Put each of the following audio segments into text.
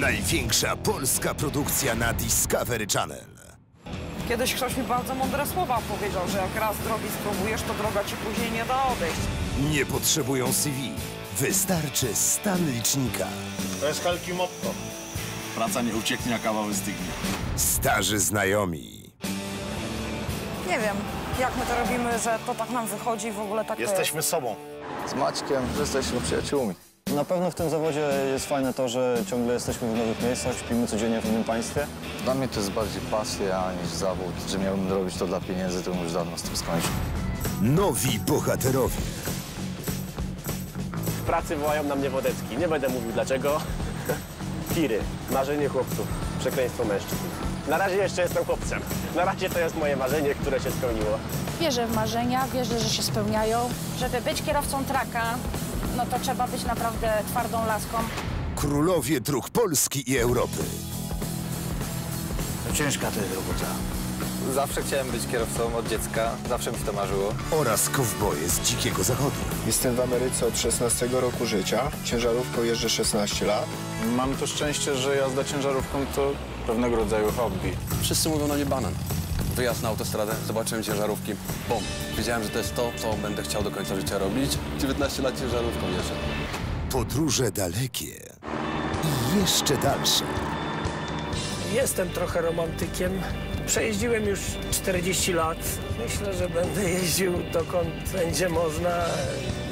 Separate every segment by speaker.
Speaker 1: Największa polska produkcja na Discovery Channel.
Speaker 2: Kiedyś ktoś mi bardzo mądre słowa powiedział, że jak raz drogi spróbujesz, to droga ci później nie da odejść.
Speaker 1: Nie potrzebują CV. Wystarczy stan licznika.
Speaker 3: To jest Helki motto.
Speaker 4: Praca nie ucieknie, a kawa wystygnie.
Speaker 1: Starzy znajomi.
Speaker 2: Nie wiem, jak my to robimy, że to tak nam wychodzi w ogóle tak
Speaker 3: Jesteśmy sobą.
Speaker 5: Z Maćkiem jesteśmy przyjaciółmi.
Speaker 6: Na pewno w tym zawodzie jest fajne to, że ciągle jesteśmy w nowych miejscach, śpimy codziennie w innym państwie.
Speaker 5: Dla mnie to jest bardziej pasja niż zawód. Że miałbym robić to dla pieniędzy, to bym już dawno z tym skończył.
Speaker 1: Nowi bohaterowie.
Speaker 7: W pracy wołają na mnie wodecki. Nie będę mówił dlaczego. Tiry. Marzenie chłopców. Przekleństwo mężczyzn. Na razie jeszcze jestem chłopcem. Na razie to jest moje marzenie, które się spełniło.
Speaker 8: Wierzę w marzenia, wierzę, że się spełniają. Żeby być kierowcą traka, no to trzeba być naprawdę twardą laską.
Speaker 1: Królowie dróg Polski i Europy.
Speaker 4: Ciężka to jest robota.
Speaker 5: Zawsze chciałem być kierowcą od dziecka. Zawsze mi się to marzyło.
Speaker 1: Oraz kowboje z dzikiego zachodu.
Speaker 9: Jestem w Ameryce od 16 roku życia. Ciężarówką jeżdżę 16 lat.
Speaker 6: Mam to szczęście, że jazda ciężarówką to pewnego rodzaju hobby.
Speaker 10: Wszyscy mówią na mnie banan. Wyjazd na autostradę, zobaczyłem ciężarówki. Bum. Wiedziałem, że to jest to, co będę chciał do końca życia robić. 19 lat ciężarówką jeżdżę.
Speaker 1: Podróże dalekie i jeszcze dalsze.
Speaker 11: Jestem trochę romantykiem. Przejeździłem już 40 lat. Myślę, że będę jeździł dokąd będzie można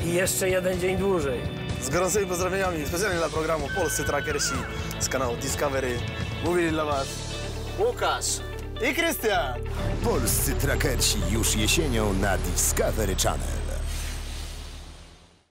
Speaker 11: i jeszcze jeden dzień dłużej.
Speaker 3: Z gorącymi pozdrowieniami specjalnie dla programu Polscy Trackersi z kanału Discovery. Mówili dla was Łukasz i Krystian.
Speaker 1: Polscy trackersi już jesienią na Discovery Channel.